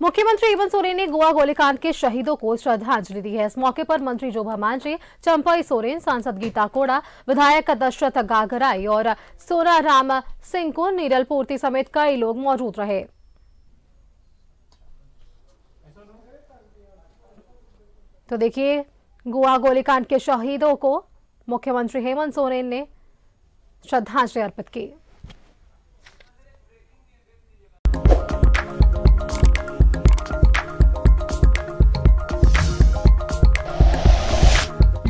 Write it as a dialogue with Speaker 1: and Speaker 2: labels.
Speaker 1: मुख्यमंत्री हेमंत सोरेन ने गोवा गोलीकांड के शहीदों को श्रद्धांजलि दी है। इस मौके पर मंत्री जोभा मांझी, चंपाई सोरेन, सांसद गीता कोड़ा, विधायक दशरथ गागराई और सोना राम सिंह को नीरल पूर्ति समेत कई लोग मौजूद रहे। तो देखिए, गोवा गोलीकांड के शहीदों को मुख्यमंत्री हेमंत सोरेन ने श्रद्धांजलि अर्पित की।